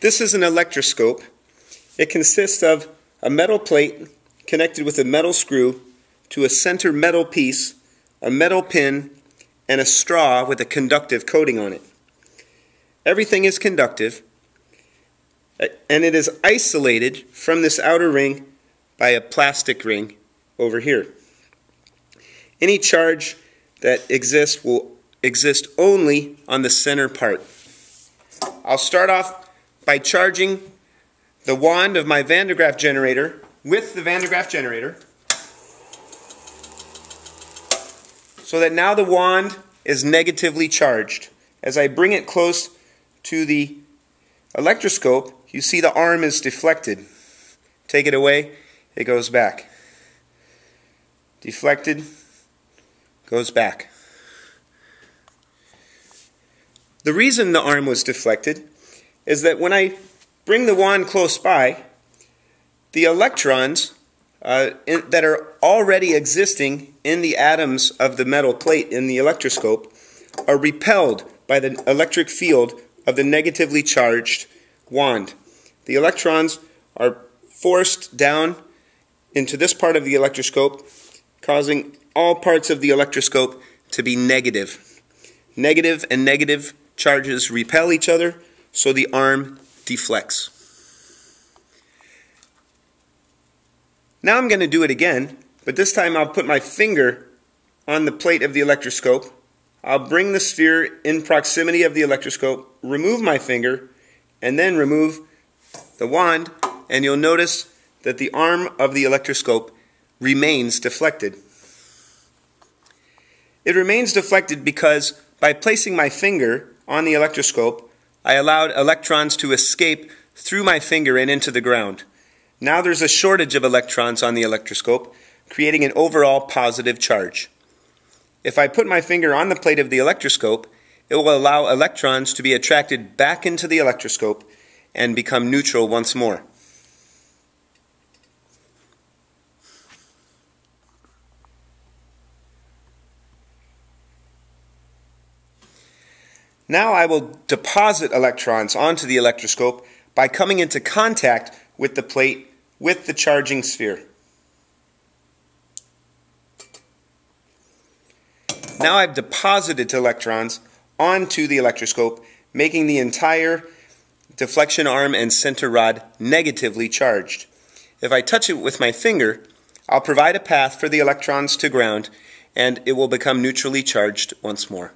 This is an electroscope. It consists of a metal plate connected with a metal screw to a center metal piece, a metal pin, and a straw with a conductive coating on it. Everything is conductive, uh, and it is isolated from this outer ring by a plastic ring over here. Any charge that exists will exist only on the center part. I'll start off by charging the wand of my Van de Graaff generator with the Van de Graaff generator so that now the wand is negatively charged. As I bring it close to the electroscope, you see the arm is deflected. Take it away, it goes back. Deflected, goes back. The reason the arm was deflected is that when I bring the wand close by, the electrons uh, in, that are already existing in the atoms of the metal plate in the electroscope are repelled by the electric field of the negatively charged wand. The electrons are forced down into this part of the electroscope, causing all parts of the electroscope to be negative. Negative and negative charges repel each other, so the arm deflects. Now I'm going to do it again, but this time I'll put my finger on the plate of the electroscope. I'll bring the sphere in proximity of the electroscope, remove my finger, and then remove the wand, and you'll notice that the arm of the electroscope remains deflected. It remains deflected because by placing my finger on the electroscope, I allowed electrons to escape through my finger and into the ground. Now there's a shortage of electrons on the electroscope, creating an overall positive charge. If I put my finger on the plate of the electroscope, it will allow electrons to be attracted back into the electroscope and become neutral once more. Now I will deposit electrons onto the electroscope by coming into contact with the plate with the charging sphere. Now I've deposited electrons onto the electroscope, making the entire deflection arm and center rod negatively charged. If I touch it with my finger, I'll provide a path for the electrons to ground, and it will become neutrally charged once more.